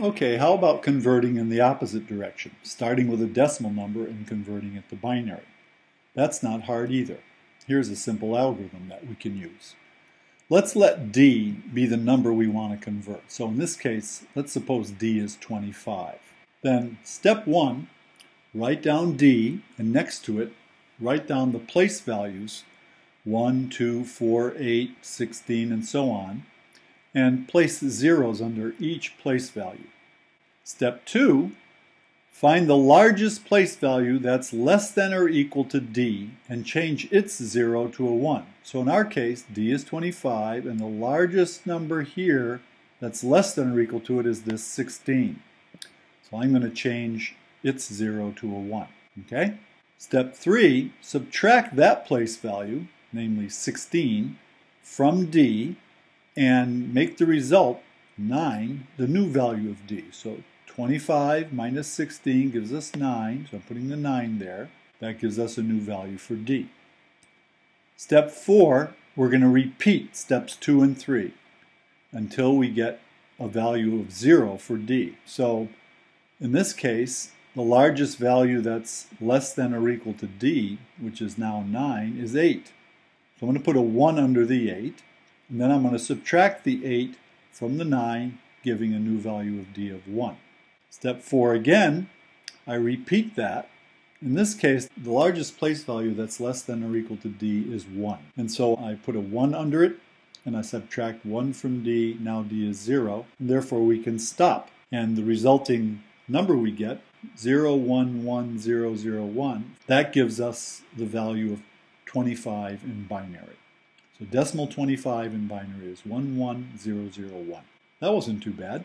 Okay, how about converting in the opposite direction, starting with a decimal number and converting it to binary? That's not hard either. Here's a simple algorithm that we can use. Let's let d be the number we want to convert. So in this case, let's suppose d is 25. Then step one, write down d, and next to it, write down the place values 1, 2, 4, 8, 16, and so on, and place zeros under each place value. Step 2, find the largest place value that's less than or equal to d and change its 0 to a 1. So in our case, d is 25, and the largest number here that's less than or equal to it is this 16. So I'm going to change its 0 to a 1. Okay? Step 3, subtract that place value, namely 16, from d and make the result 9 the new value of d. So 25 minus 16 gives us 9, so I'm putting the 9 there. That gives us a new value for d. Step 4, we're going to repeat steps 2 and 3 until we get a value of 0 for d. So in this case, the largest value that's less than or equal to d, which is now 9, is 8. So I'm going to put a 1 under the 8. And then I'm going to subtract the 8 from the 9, giving a new value of d of 1. Step 4 again, I repeat that. In this case, the largest place value that's less than or equal to d is 1. And so I put a 1 under it, and I subtract 1 from d, now d is 0. And therefore we can stop. And the resulting number we get, 011001, that gives us the value of 25 in binary. So decimal 25 in binary is 11001. That wasn't too bad.